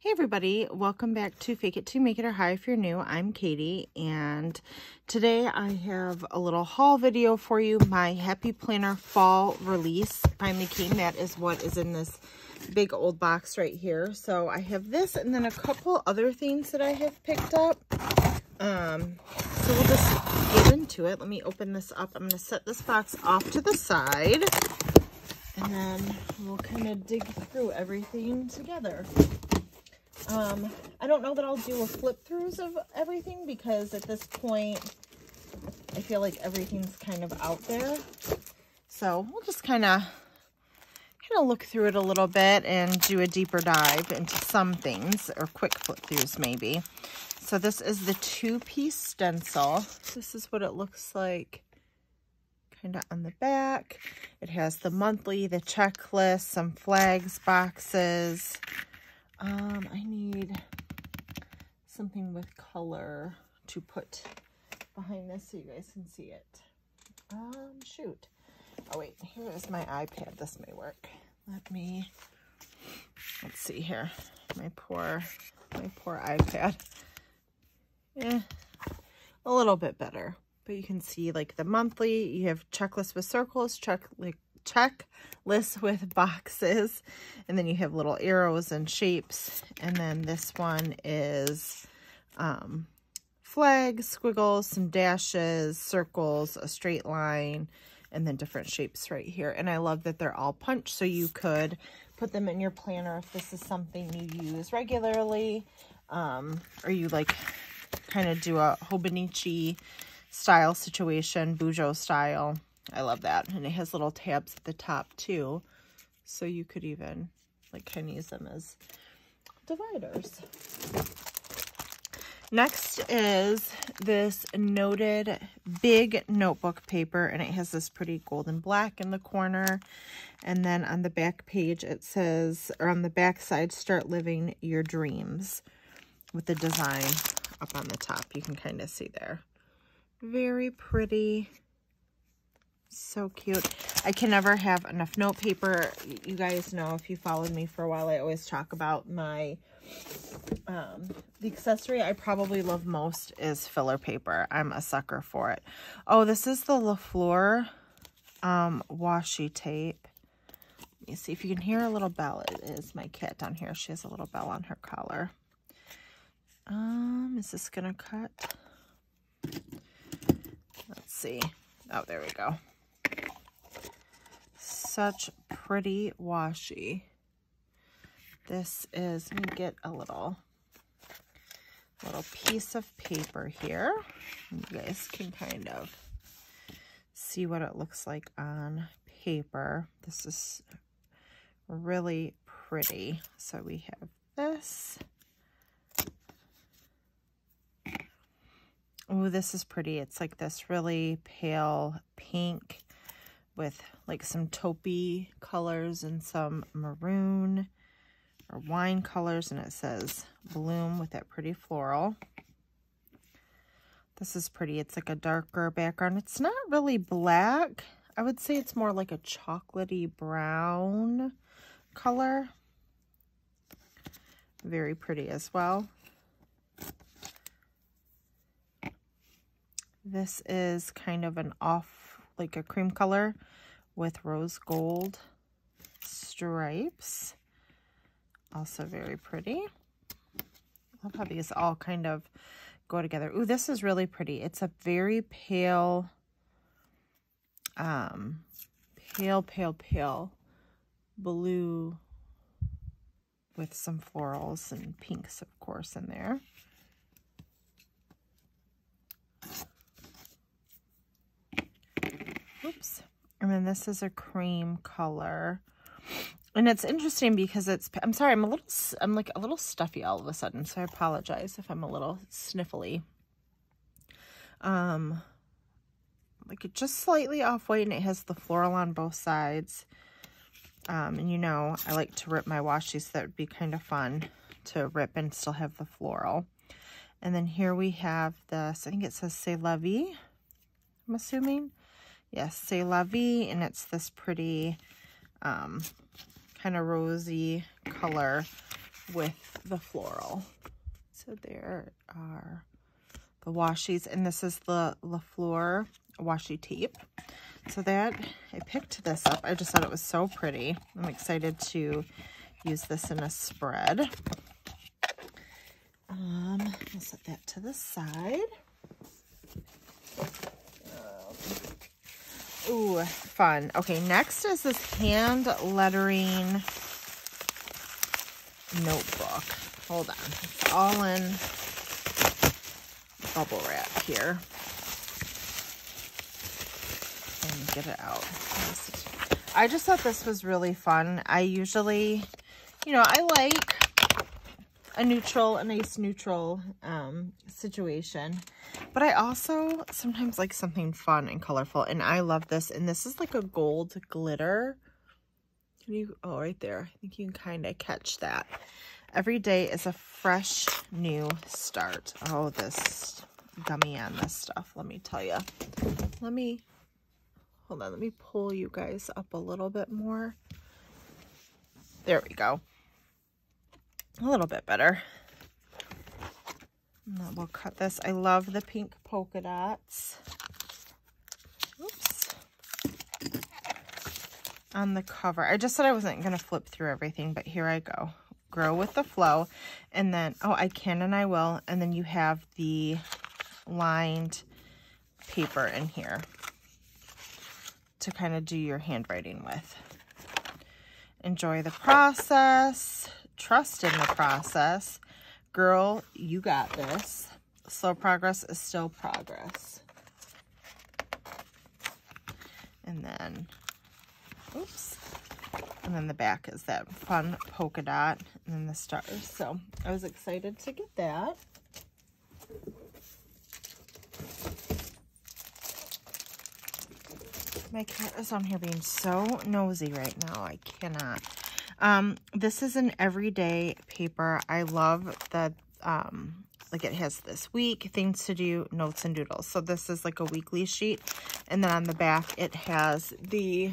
Hey everybody, welcome back to Fake It To Make It or Hi if you're new. I'm Katie and today I have a little haul video for you. My Happy Planner fall release finally came. That is what is in this big old box right here. So I have this and then a couple other things that I have picked up. Um, so we'll just get into it. Let me open this up. I'm going to set this box off to the side and then we'll kind of dig through everything together. Um, I don't know that I'll do a flip throughs of everything because at this point, I feel like everything's kind of out there. So we'll just kind of kind of look through it a little bit and do a deeper dive into some things or quick flip throughs maybe. So this is the two-piece stencil. This is what it looks like kind of on the back. It has the monthly, the checklist, some flags, boxes, um, I need something with color to put behind this so you guys can see it. Um, shoot. Oh, wait, here is my iPad. This may work. Let me, let's see here. My poor, my poor iPad. Yeah, a little bit better. But you can see like the monthly, you have checklist with circles, check like checklist with boxes. And then you have little arrows and shapes. And then this one is um, flags, squiggles, some dashes, circles, a straight line, and then different shapes right here. And I love that they're all punched so you could put them in your planner if this is something you use regularly um, or you like kind of do a Hobonichi style situation, Bujo style. I love that. And it has little tabs at the top too. So you could even like kind of use them as dividers. Next is this noted big notebook paper and it has this pretty golden black in the corner. And then on the back page it says, or on the back side, start living your dreams with the design up on the top. You can kind of see there. Very pretty. So cute. I can never have enough note paper. You guys know if you followed me for a while, I always talk about my, um, the accessory I probably love most is filler paper. I'm a sucker for it. Oh, this is the LaFleur um, washi tape. Let me see if you can hear a little bell. It is my cat down here. She has a little bell on her collar. Um, is this to cut? Let's see. Oh, there we go such pretty washi. This is, let me get a little, little piece of paper here. You guys can kind of see what it looks like on paper. This is really pretty. So we have this. Oh, this is pretty. It's like this really pale pink with like some taupey colors and some maroon or wine colors. And it says bloom with that pretty floral. This is pretty. It's like a darker background. It's not really black. I would say it's more like a chocolatey brown color. Very pretty as well. This is kind of an off, like a cream color with rose gold stripes. Also very pretty. I love how these all kind of go together. Ooh, this is really pretty. It's a very pale, um, pale, pale, pale blue with some florals and pinks, of course, in there. Oops. And then this is a cream color. And it's interesting because it's, I'm sorry, I'm a little, I'm like a little stuffy all of a sudden. So I apologize if I'm a little sniffly. Um, like it just slightly off white and it has the floral on both sides. Um, and you know, I like to rip my washi, so that would be kind of fun to rip and still have the floral. And then here we have this, I think it says La Vie, I'm assuming. Yes, C'est La Vie, and it's this pretty um, kind of rosy color with the floral. So there are the washies, and this is the LaFleur washi tape. So that, I picked this up. I just thought it was so pretty. I'm excited to use this in a spread. Um, I'll set that to the side. Ooh, fun. Okay, next is this hand lettering notebook. Hold on. It's all in bubble wrap here. And get it out. I just thought this was really fun. I usually, you know, I like a neutral, a nice neutral um, situation. But I also sometimes like something fun and colorful. And I love this. And this is like a gold glitter. Can you, oh, right there. I think you can kind of catch that. Every day is a fresh new start. Oh, this gummy on this stuff. Let me tell you. Let me, hold on. Let me pull you guys up a little bit more. There we go a little bit better. We'll cut this. I love the pink polka dots. Oops. On the cover. I just said I wasn't going to flip through everything, but here I go. Grow with the flow. And then, oh, I can and I will. And then you have the lined paper in here to kind of do your handwriting with. Enjoy the process trust in the process. Girl, you got this. Slow progress is still progress. And then, oops. And then the back is that fun polka dot and then the stars. So I was excited to get that. My cat is on here being so nosy right now. I cannot. Um, this is an everyday paper. I love that, um, like it has this week, things to do, notes and doodles. So this is like a weekly sheet. And then on the back, it has the,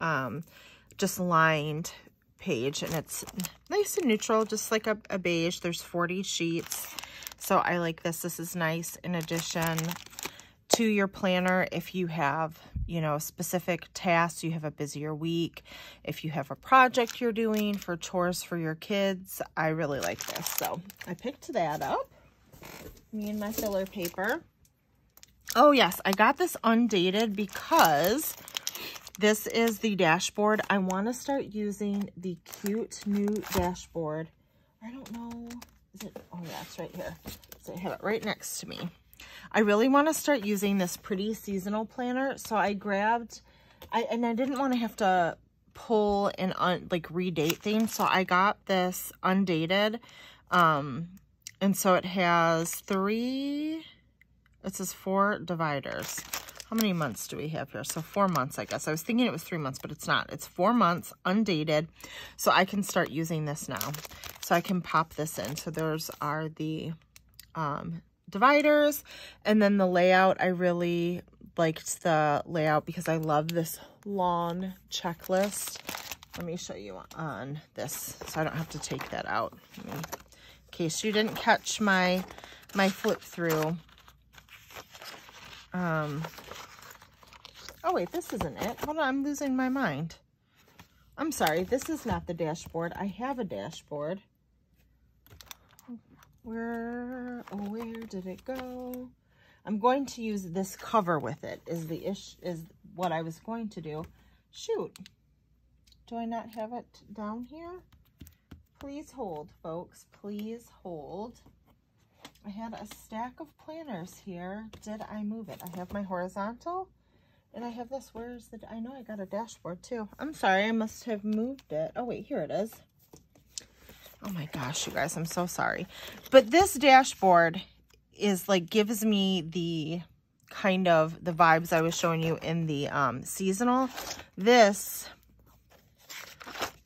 um, just lined page and it's nice and neutral, just like a, a beige. There's 40 sheets. So I like this. This is nice in addition to your planner if you have you know, specific tasks, you have a busier week. If you have a project you're doing for chores for your kids, I really like this. So I picked that up, me and my filler paper. Oh yes, I got this undated because this is the dashboard. I want to start using the cute new dashboard. I don't know. Is it? Oh yeah, it's right here. So I have it right next to me. I really want to start using this pretty seasonal planner. So I grabbed, I and I didn't want to have to pull and un, like redate things. So I got this undated. Um, and so it has three, it says four dividers. How many months do we have here? So four months, I guess. I was thinking it was three months, but it's not. It's four months, undated. So I can start using this now. So I can pop this in. So those are the um, dividers. And then the layout, I really liked the layout because I love this lawn checklist. Let me show you on this so I don't have to take that out. In case you didn't catch my my flip through. Um, oh wait, this isn't it. Hold on, I'm losing my mind. I'm sorry, this is not the dashboard. I have a dashboard. Where, oh, where did it go? I'm going to use this cover with it is the ish, is what I was going to do. Shoot. Do I not have it down here? Please hold, folks. Please hold. I had a stack of planners here. Did I move it? I have my horizontal and I have this. Where's the, I know I got a dashboard too. I'm sorry, I must have moved it. Oh wait, here it is. Oh my gosh, you guys, I'm so sorry. But this dashboard is like, gives me the kind of the vibes I was showing you in the um, seasonal. This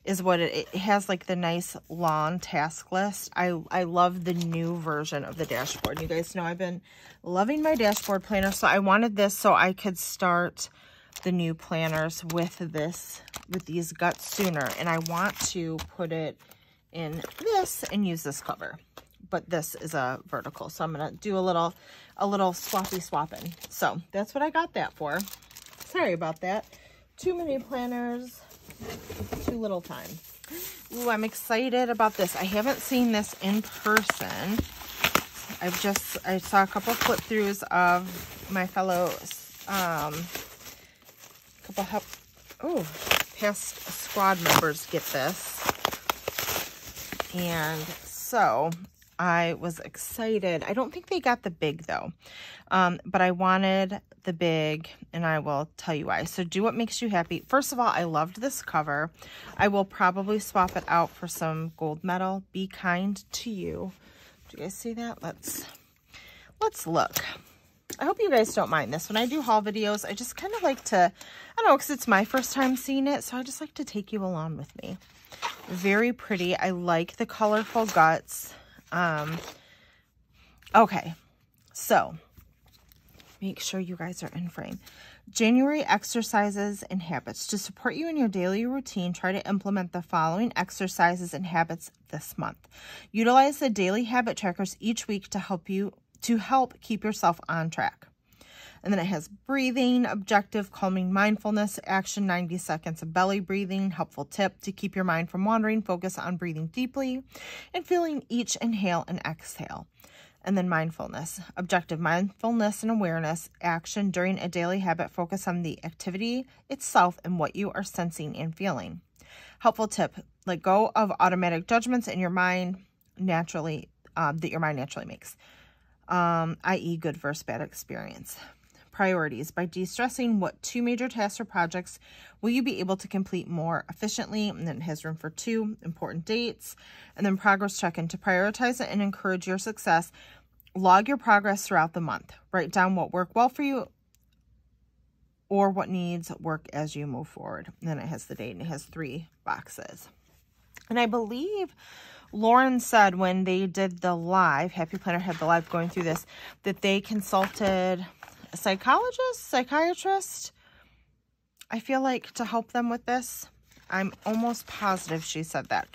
is what it, it, has like the nice long task list. I, I love the new version of the dashboard. You guys know I've been loving my dashboard planner. So I wanted this so I could start the new planners with this, with these guts sooner. And I want to put it in this and use this cover. But this is a vertical, so I'm gonna do a little, a little swappy swapping. So that's what I got that for. Sorry about that. Too many planners, too little time. Ooh, I'm excited about this. I haven't seen this in person. I've just, I saw a couple flip throughs of my fellow, um, couple help, oh, past squad members get this. And so I was excited. I don't think they got the big though, um, but I wanted the big and I will tell you why. So do what makes you happy. First of all, I loved this cover. I will probably swap it out for some gold medal. Be kind to you. Do you guys see that? Let's, let's look. I hope you guys don't mind this. When I do haul videos, I just kind of like to, I don't know, because it's my first time seeing it, so I just like to take you along with me. Very pretty. I like the colorful guts. Um, okay, so make sure you guys are in frame. January exercises and habits. To support you in your daily routine, try to implement the following exercises and habits this month. Utilize the daily habit trackers each week to help you to help keep yourself on track. And then it has breathing, objective, calming mindfulness, action 90 seconds of belly breathing, helpful tip to keep your mind from wandering, focus on breathing deeply and feeling each inhale and exhale. And then mindfulness, objective mindfulness and awareness, action during a daily habit, focus on the activity itself and what you are sensing and feeling. Helpful tip, let go of automatic judgments in your mind naturally, um, that your mind naturally makes, um, i.e. good versus bad experience priorities. By de-stressing what two major tasks or projects will you be able to complete more efficiently? And then it has room for two important dates. And then progress check-in. To prioritize it and encourage your success, log your progress throughout the month. Write down what worked well for you or what needs work as you move forward. And then it has the date and it has three boxes. And I believe Lauren said when they did the live, Happy Planner had the live going through this, that they consulted psychologist, psychiatrist, I feel like, to help them with this. I'm almost positive she said that.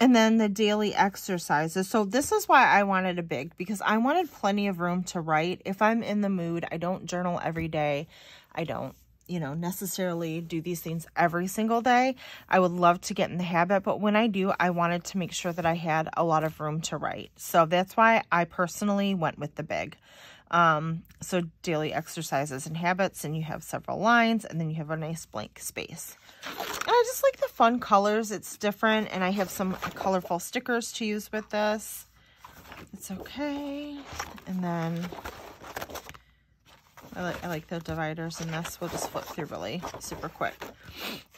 And then the daily exercises. So this is why I wanted a big, because I wanted plenty of room to write. If I'm in the mood, I don't journal every day. I don't, you know, necessarily do these things every single day. I would love to get in the habit, but when I do, I wanted to make sure that I had a lot of room to write. So that's why I personally went with the big. Um, so daily exercises and habits, and you have several lines, and then you have a nice blank space. And I just like the fun colors. It's different, and I have some colorful stickers to use with this. It's okay. And then I like, I like the dividers in this. We'll just flip through really super quick.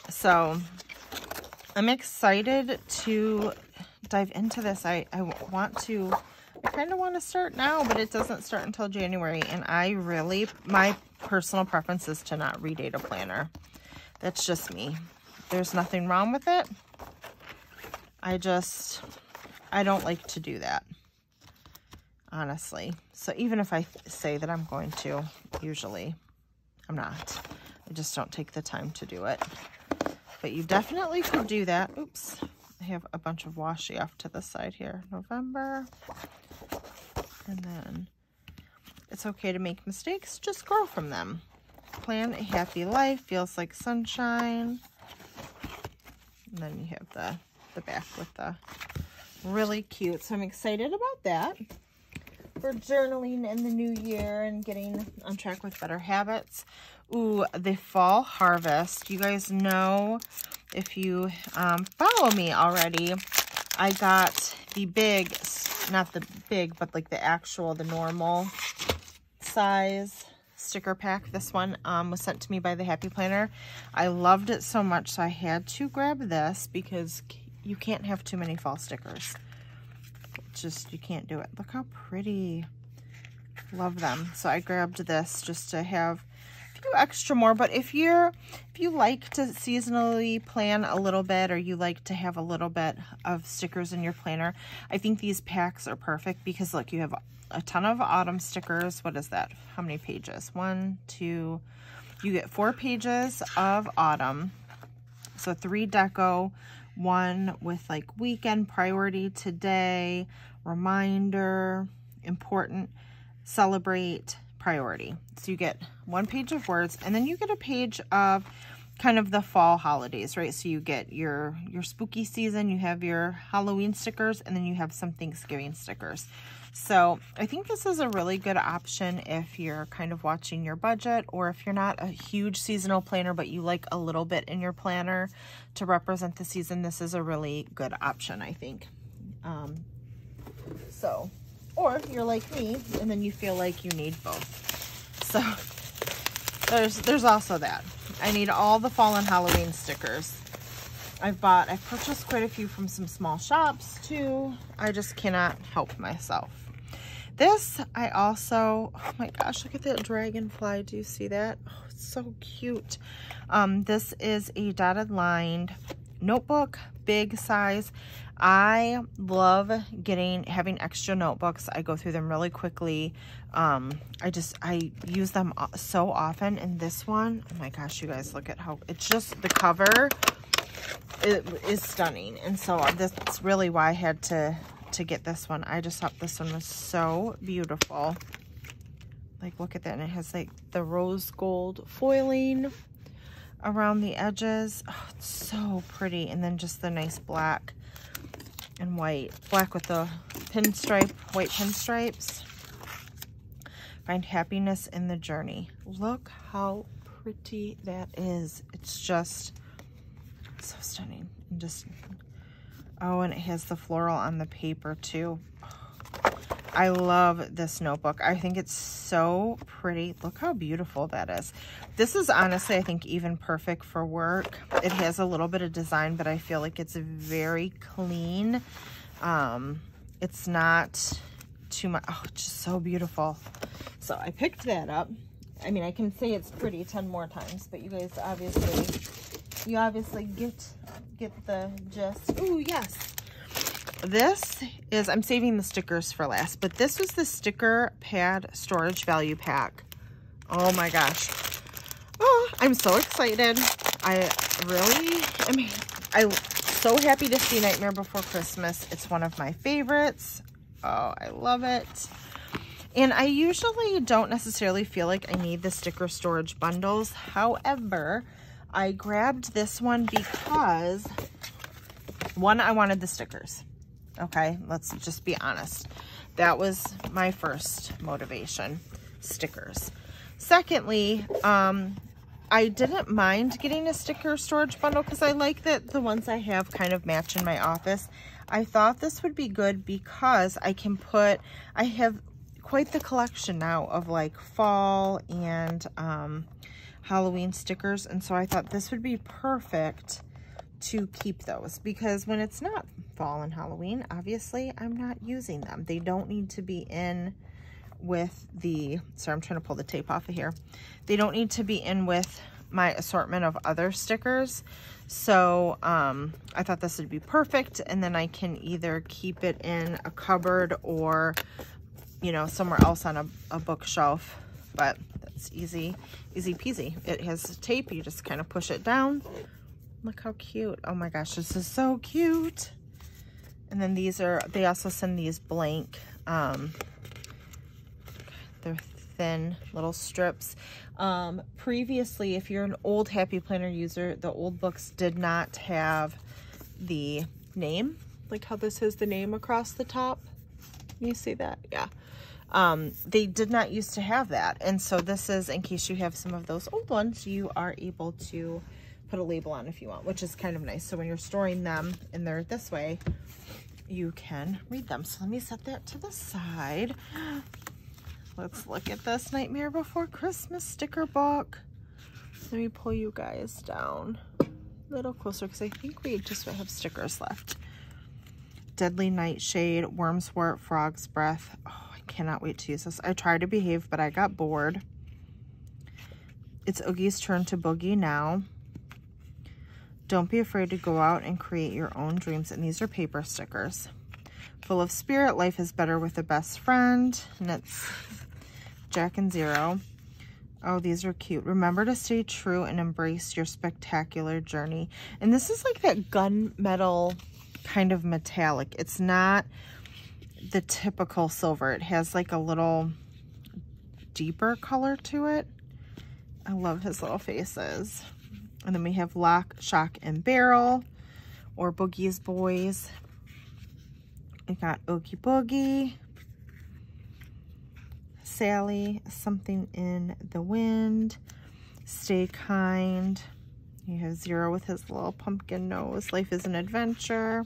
So I'm excited to dive into this. I, I want to I kind of want to start now, but it doesn't start until January. And I really, my personal preference is to not redate a planner. That's just me. There's nothing wrong with it. I just, I don't like to do that, honestly. So even if I say that I'm going to, usually I'm not. I just don't take the time to do it. But you definitely could do that. Oops. I have a bunch of washi off to the side here. November. And then it's okay to make mistakes. Just grow from them. Plan a happy life. Feels like sunshine. And then you have the, the back with the really cute. So I'm excited about that. For journaling in the new year and getting on track with better habits. Ooh, the fall harvest. You guys know if you um, follow me already, I got the big, not the big, but like the actual, the normal size sticker pack. This one um, was sent to me by the Happy Planner. I loved it so much, so I had to grab this because you can't have too many fall stickers. It's just, you can't do it. Look how pretty. Love them. So I grabbed this just to have few extra more, but if you're, if you like to seasonally plan a little bit or you like to have a little bit of stickers in your planner, I think these packs are perfect because look, you have a ton of autumn stickers. What is that? How many pages? One, two, you get four pages of autumn. So three deco, one with like weekend priority today, reminder, important, celebrate, priority. So you get one page of words and then you get a page of kind of the fall holidays, right? So you get your, your spooky season, you have your Halloween stickers, and then you have some Thanksgiving stickers. So I think this is a really good option if you're kind of watching your budget or if you're not a huge seasonal planner, but you like a little bit in your planner to represent the season. This is a really good option, I think. Um, so, or you're like me and then you feel like you need both. So there's, there's also that. I need all the fall and Halloween stickers. I've bought, I've purchased quite a few from some small shops too. I just cannot help myself. This, I also, oh my gosh, look at that dragonfly. Do you see that? Oh, it's so cute. Um, this is a dotted lined notebook, big size. I love getting, having extra notebooks. I go through them really quickly. Um, I just, I use them so often. And this one, oh my gosh, you guys, look at how, it's just, the cover it is stunning. And so that's really why I had to to get this one. I just thought this one was so beautiful. Like, look at that. And it has, like, the rose gold foiling around the edges. Oh, it's so pretty. And then just the nice black and white. Black with the pinstripe, white pinstripes. Find happiness in the journey. Look how pretty that is. It's just so stunning. And just Oh, and it has the floral on the paper too. I love this notebook. I think it's so pretty. Look how beautiful that is. This is honestly, I think, even perfect for work. It has a little bit of design, but I feel like it's very clean. Um, it's not too much. Oh, it's just so beautiful. So I picked that up. I mean, I can say it's pretty 10 more times, but you guys obviously, you obviously get get the gist. Oh, yes. This is, I'm saving the stickers for last, but this was the sticker pad storage value pack. Oh my gosh. Oh, I'm so excited. I really I'm I'm so happy to see Nightmare Before Christmas. It's one of my favorites. Oh, I love it. And I usually don't necessarily feel like I need the sticker storage bundles. However, I grabbed this one because, one, I wanted the stickers. Okay, let's just be honest. That was my first motivation, stickers. Secondly, um, I didn't mind getting a sticker storage bundle because I like that the ones I have kind of match in my office. I thought this would be good because I can put, I have quite the collection now of like fall and um, Halloween stickers. And so I thought this would be perfect to keep those because when it's not fall and Halloween, obviously I'm not using them. They don't need to be in with the, sorry, I'm trying to pull the tape off of here. They don't need to be in with my assortment of other stickers. So um, I thought this would be perfect. And then I can either keep it in a cupboard or, you know, somewhere else on a, a bookshelf. But it's easy, easy peasy. It has tape. You just kind of push it down. Look how cute. Oh my gosh, this is so cute. And then these are, they also send these blank, um, they're thin little strips. Um, previously, if you're an old Happy Planner user, the old books did not have the name, like how this has the name across the top. You see that? Yeah. Um, they did not used to have that. And so this is, in case you have some of those old ones, you are able to put a label on if you want, which is kind of nice. So when you're storing them and they're this way, you can read them. So let me set that to the side. Let's look at this Nightmare Before Christmas sticker book. Let me pull you guys down a little closer because I think we just have stickers left. Deadly Nightshade, Wormswort, Frog's Breath. Oh, I cannot wait to use this. I tried to behave, but I got bored. It's Oogie's turn to boogie now. Don't be afraid to go out and create your own dreams. And these are paper stickers. Full of spirit, life is better with a best friend. And it's Jack and Zero. Oh, these are cute. Remember to stay true and embrace your spectacular journey. And this is like that gunmetal kind of metallic. It's not the typical silver. It has like a little deeper color to it. I love his little faces. And then we have Lock, Shock, and Barrel or Boogie's Boys. We got Oogie Boogie. Sally, Something in the Wind, Stay Kind. You have Zero with his little pumpkin nose. Life is an Adventure.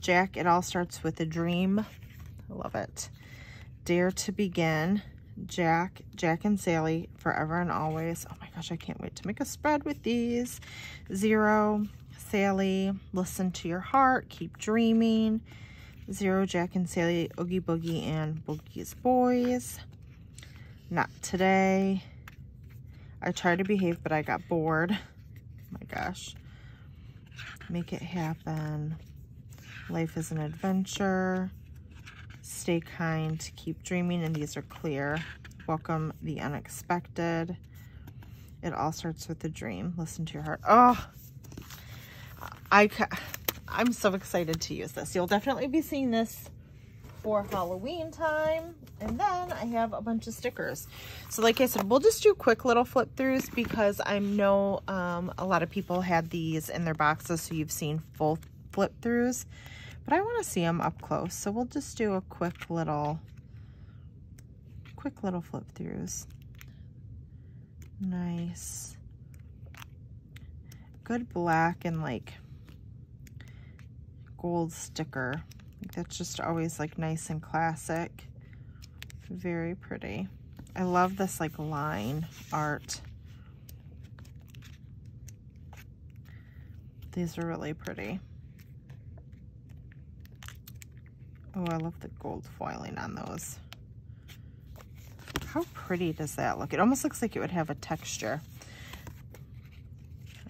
Jack, It All Starts with a Dream. I love it. Dare to Begin. Jack, Jack and Sally, Forever and Always. Oh my gosh, I can't wait to make a spread with these. Zero, Sally, Listen to Your Heart, Keep Dreaming. Zero, Jack and Sally, Oogie Boogie, and Boogie's Boys. Not today. I tried to behave, but I got bored. Oh my gosh. Make it happen. Life is an adventure. Stay kind. Keep dreaming. And these are clear. Welcome the unexpected. It all starts with a dream. Listen to your heart. Oh, I, I'm so excited to use this. You'll definitely be seeing this for Halloween time. And then I have a bunch of stickers. So like I said, we'll just do quick little flip throughs because I know um, a lot of people had these in their boxes. So you've seen full flip throughs, but I want to see them up close. So we'll just do a quick little, quick little flip throughs. Nice. Good black and like gold sticker. That's just always like nice and classic. Very pretty. I love this like line art. These are really pretty. Oh, I love the gold foiling on those. How pretty does that look? It almost looks like it would have a texture.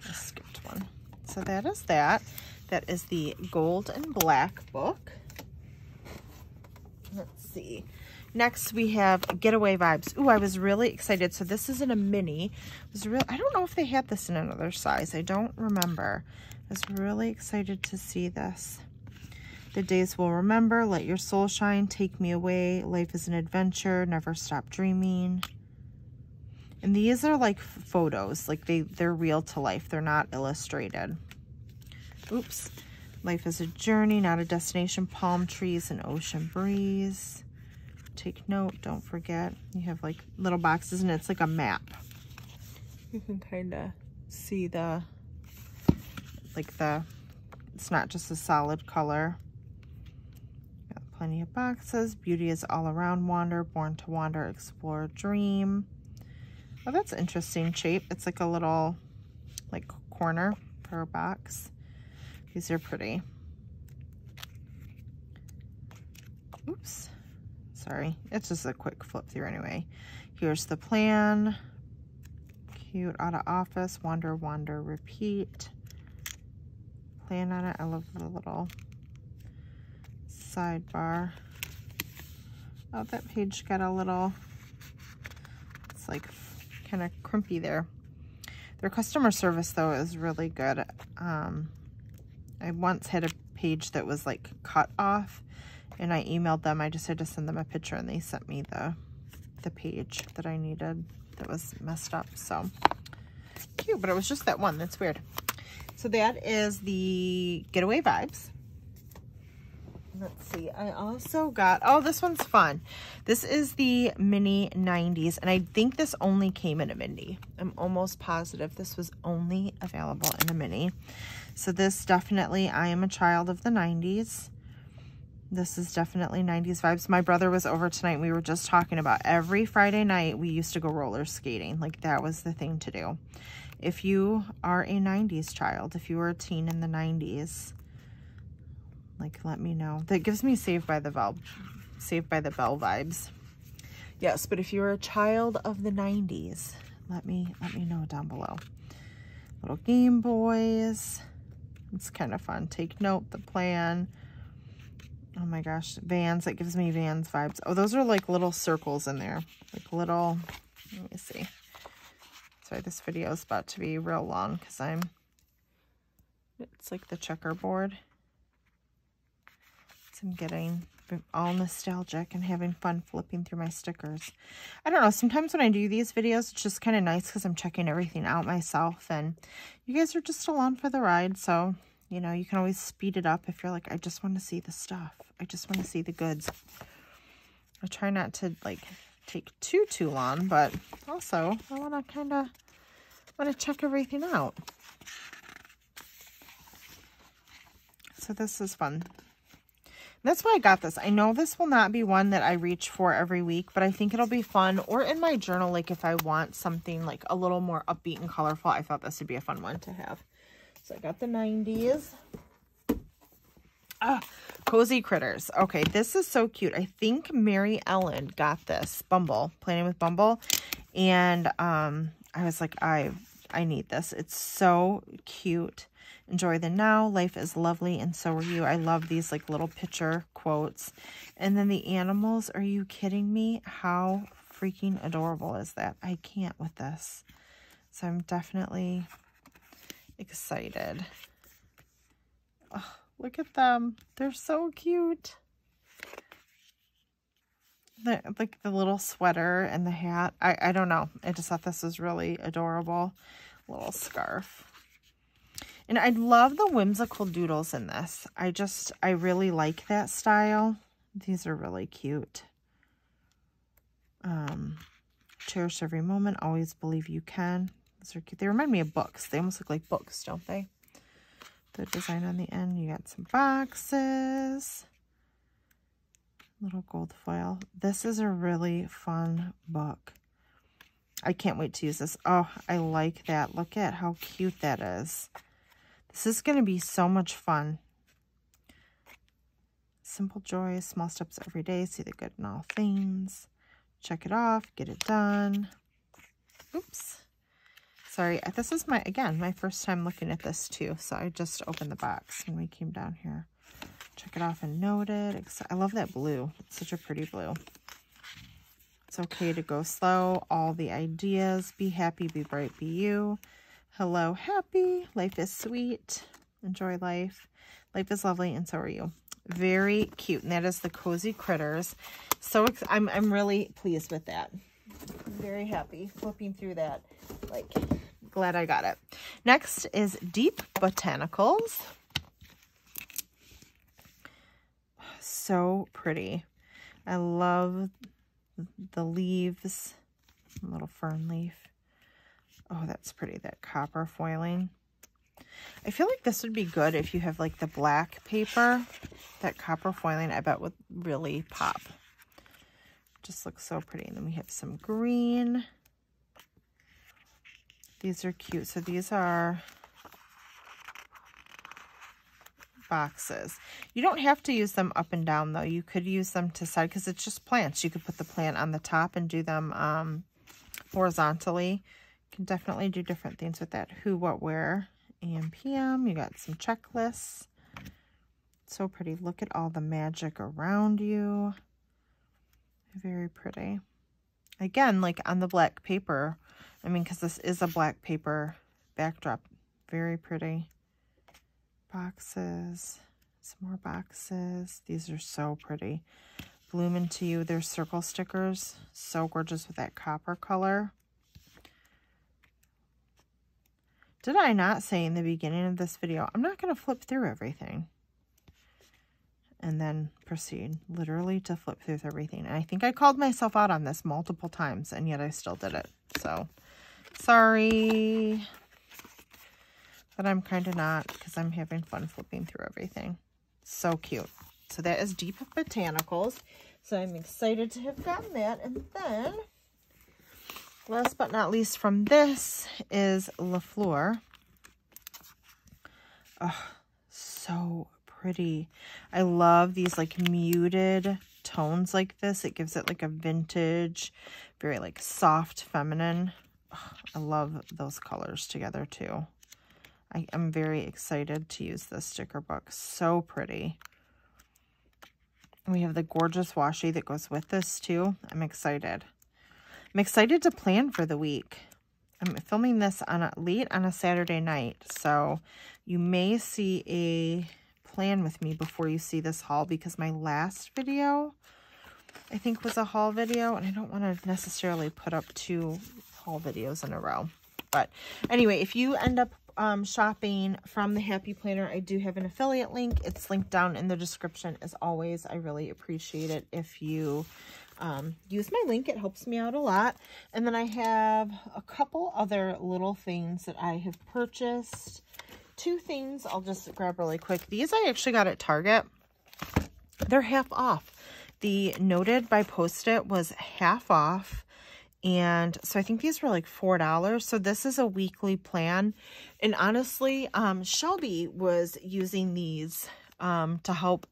I skipped one. So that is that. That is the gold and black book. Let's see. Next, we have Getaway Vibes. Ooh, I was really excited. So this is in a mini. Was real. I don't know if they had this in another size. I don't remember. I was really excited to see this. The days will remember. Let your soul shine. Take me away. Life is an adventure. Never stop dreaming. And these are like photos. Like they, they're real to life. They're not illustrated. Oops. Life is a journey, not a destination. Palm trees and ocean breeze. Take note, don't forget. You have like little boxes and it's like a map. You can kind of see the, like the, it's not just a solid color. Plenty of boxes. Beauty is all around. Wander, born to wander, explore, dream. Oh, that's interesting shape. It's like a little like corner for a box. These are pretty. Oops. Sorry. It's just a quick flip through anyway. Here's the plan. Cute out of office. Wander, wander, repeat. Plan on it. I love the little sidebar. Oh, that page got a little, it's like kind of crimpy there. Their customer service, though, is really good. Um, I once had a page that was like cut off and I emailed them. I just had to send them a picture and they sent me the, the page that I needed that was messed up. So cute, but it was just that one. That's weird. So that is the Getaway Vibes. Let's see. I also got, oh, this one's fun. This is the Mini 90s, and I think this only came in a Mini. I'm almost positive this was only available in a Mini. So this definitely, I am a child of the 90s. This is definitely 90s vibes. My brother was over tonight. We were just talking about every Friday night we used to go roller skating. Like that was the thing to do. If you are a 90s child, if you were a teen in the 90s, like let me know. That gives me Saved by the Bell, Saved by the Bell vibes. Yes, but if you're a child of the 90s, let me let me know down below. Little Game Boys. It's kind of fun. Take note, the plan. Oh my gosh, Vans. That gives me Vans vibes. Oh, those are like little circles in there. Like little, let me see. Sorry, this video is about to be real long because I'm, it's like the checkerboard. I'm getting all nostalgic and having fun flipping through my stickers. I don't know, sometimes when I do these videos, it's just kind of nice because I'm checking everything out myself and you guys are just along for the ride. So, you know, you can always speed it up if you're like, I just want to see the stuff. I just want to see the goods. I try not to like take too, too long, but also I want to kind of want to check everything out. So this is fun. That's why I got this. I know this will not be one that I reach for every week, but I think it'll be fun. Or in my journal, like if I want something like a little more upbeat and colorful, I thought this would be a fun one to have. So I got the 90s. Ah, Cozy Critters. Okay, this is so cute. I think Mary Ellen got this. Bumble, Planning with Bumble. And um, I was like, I, I need this. It's so cute. Enjoy the now. Life is lovely and so are you. I love these like little picture quotes. And then the animals. Are you kidding me? How freaking adorable is that? I can't with this. So I'm definitely excited. Oh, look at them. They're so cute. The, like the little sweater and the hat. I, I don't know. I just thought this was really adorable. Little scarf. And I love the whimsical doodles in this. I just, I really like that style. These are really cute. Um, cherish every moment. Always believe you can. These are cute. They remind me of books. They almost look like books, don't they? The design on the end. You got some boxes. Little gold foil. This is a really fun book. I can't wait to use this. Oh, I like that. Look at how cute that is. This is going to be so much fun. Simple joys, small steps every day. See the good in all things. Check it off. Get it done. Oops. Sorry, uh, this is my, again, my first time looking at this too. So I just opened the box when we came down here. Check it off and note it. I love that blue. It's such a pretty blue. It's okay to go slow. All the ideas. Be happy, be bright, be you. Hello, happy. Life is sweet. Enjoy life. Life is lovely, and so are you. Very cute, and that is the Cozy Critters. So I'm, I'm really pleased with that. Very happy flipping through that. Like, glad I got it. Next is Deep Botanicals. So pretty. I love the leaves, little fern leaf. Oh, that's pretty, that copper foiling. I feel like this would be good if you have like the black paper. That copper foiling, I bet would really pop. Just looks so pretty. And then we have some green. These are cute. So these are boxes. You don't have to use them up and down though. You could use them to side because it's just plants. You could put the plant on the top and do them um, horizontally can definitely do different things with that. Who, what, where, AM, PM. You got some checklists. So pretty. Look at all the magic around you. Very pretty. Again, like on the black paper. I mean, because this is a black paper backdrop. Very pretty. Boxes. Some more boxes. These are so pretty. Bloom into you. They're circle stickers. So gorgeous with that copper color. Did I not say in the beginning of this video, I'm not going to flip through everything. And then proceed literally to flip through everything. And I think I called myself out on this multiple times, and yet I still did it. So, sorry. But I'm kind of not, because I'm having fun flipping through everything. So cute. So that is Deep Botanicals. So I'm excited to have gotten that. And then Last but not least from this is La Fleur. Oh, so pretty. I love these like muted tones like this. It gives it like a vintage, very like soft feminine. Oh, I love those colors together too. I am very excited to use this sticker book. So pretty. We have the gorgeous washi that goes with this too. I'm excited. I'm excited to plan for the week. I'm filming this on a late on a Saturday night, so you may see a plan with me before you see this haul because my last video, I think was a haul video, and I don't want to necessarily put up two haul videos in a row. But anyway, if you end up um, shopping from the Happy Planner, I do have an affiliate link. It's linked down in the description as always. I really appreciate it if you um, use my link. It helps me out a lot. And then I have a couple other little things that I have purchased. Two things I'll just grab really quick. These I actually got at Target. They're half off. The Noted by Post-it was half off. And so I think these were like $4. So this is a weekly plan. And honestly, um, Shelby was using these um, to help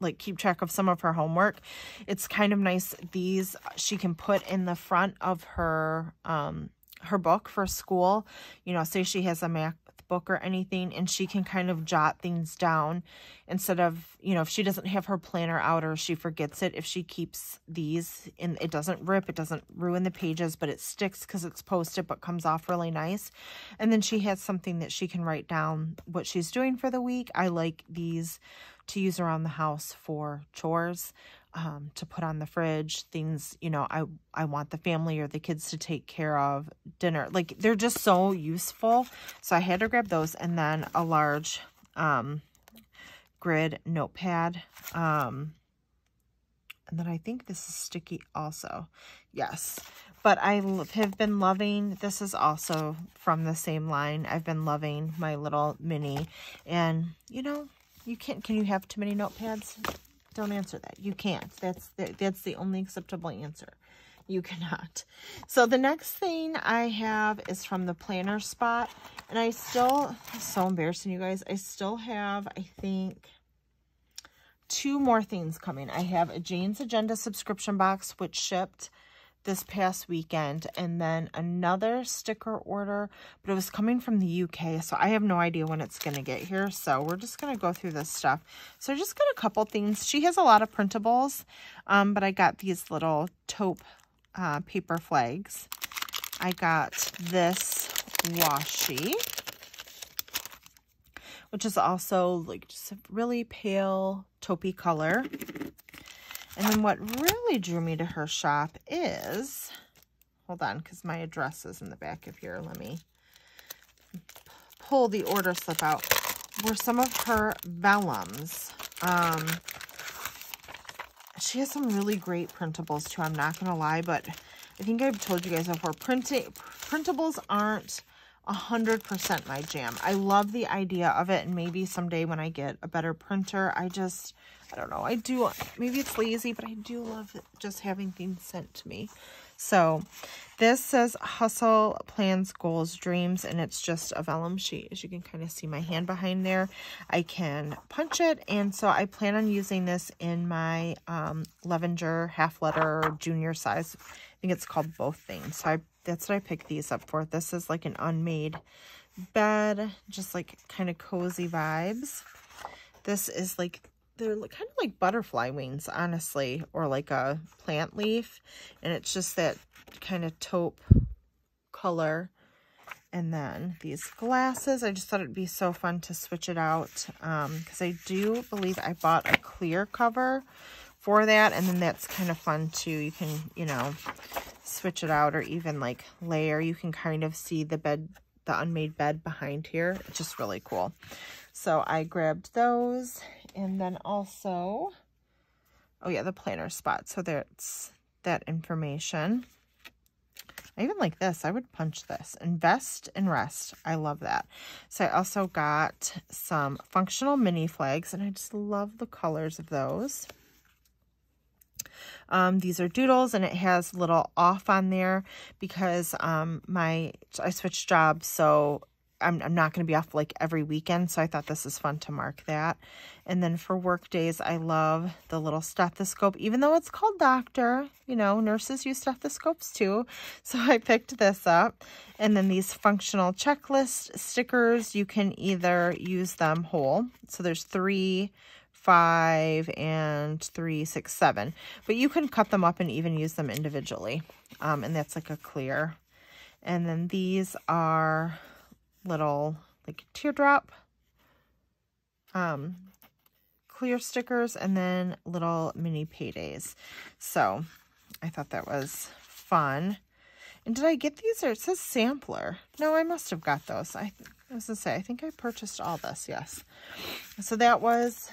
like keep track of some of her homework. It's kind of nice. These she can put in the front of her um her book for school. You know, say she has a math book or anything and she can kind of jot things down instead of, you know, if she doesn't have her planner out or she forgets it, if she keeps these and it doesn't rip, it doesn't ruin the pages, but it sticks because it's Post-it but comes off really nice. And then she has something that she can write down what she's doing for the week. I like these to use around the house for chores, um, to put on the fridge, things, you know, I, I want the family or the kids to take care of, dinner. Like, they're just so useful. So I had to grab those and then a large um, grid notepad. Um, and then I think this is sticky also. Yes. But I have been loving, this is also from the same line. I've been loving my little mini. And, you know, you can't, can you have too many notepads? Don't answer that. You can't. That's the, that's the only acceptable answer. You cannot. So the next thing I have is from the planner spot. And I still, so embarrassing you guys, I still have, I think, two more things coming. I have a Jane's Agenda subscription box, which shipped this past weekend and then another sticker order but it was coming from the UK so I have no idea when it's going to get here so we're just going to go through this stuff. So I just got a couple things. She has a lot of printables um, but I got these little taupe uh, paper flags. I got this washi which is also like just a really pale taupey color and then what really drew me to her shop is, hold on, because my address is in the back of here. Let me pull the order slip out. Were some of her vellums. Um, she has some really great printables too. I'm not going to lie, but I think I've told you guys before, printing printables aren't 100% my jam. I love the idea of it, and maybe someday when I get a better printer, I just, I don't know, I do, maybe it's lazy, but I do love just having things sent to me. So this says Hustle, Plans, Goals, Dreams, and it's just a vellum sheet. As you can kind of see my hand behind there, I can punch it. And so I plan on using this in my um, Levenger half letter junior size. I think it's called both things. So I that's what I picked these up for. This is like an unmade bed, just like kind of cozy vibes. This is like, they're kind of like butterfly wings, honestly, or like a plant leaf. And it's just that kind of taupe color. And then these glasses, I just thought it'd be so fun to switch it out because um, I do believe I bought a clear cover for that. And then that's kind of fun too. You can, you know, switch it out or even like layer. You can kind of see the bed, the unmade bed behind here. It's just really cool. So I grabbed those and then also, oh yeah, the planner spot. So there's that information. I even like this. I would punch this. Invest and rest. I love that. So I also got some functional mini flags, and I just love the colors of those. Um, these are doodles and it has little off on there because um, my I switched jobs, so I'm, I'm not going to be off like every weekend, so I thought this is fun to mark that. And then for work days, I love the little stethoscope, even though it's called doctor, you know, nurses use stethoscopes too. So I picked this up. And then these functional checklist stickers, you can either use them whole. So there's three five, and three, six, seven. But you can cut them up and even use them individually. Um, and that's like a clear. And then these are little like teardrop um, clear stickers and then little mini paydays. So I thought that was fun. And did I get these or it says sampler? No, I must have got those. I, I was to say, I think I purchased all this. Yes. So that was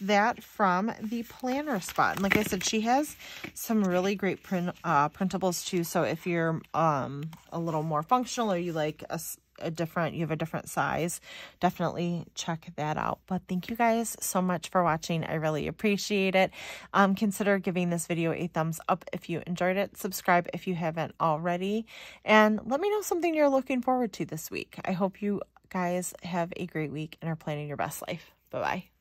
that from the planner spot. And like I said, she has some really great print uh, printables too. So if you're um, a little more functional or you like a, a different, you have a different size, definitely check that out. But thank you guys so much for watching. I really appreciate it. Um, consider giving this video a thumbs up if you enjoyed it. Subscribe if you haven't already. And let me know something you're looking forward to this week. I hope you guys have a great week and are planning your best life. Bye-bye.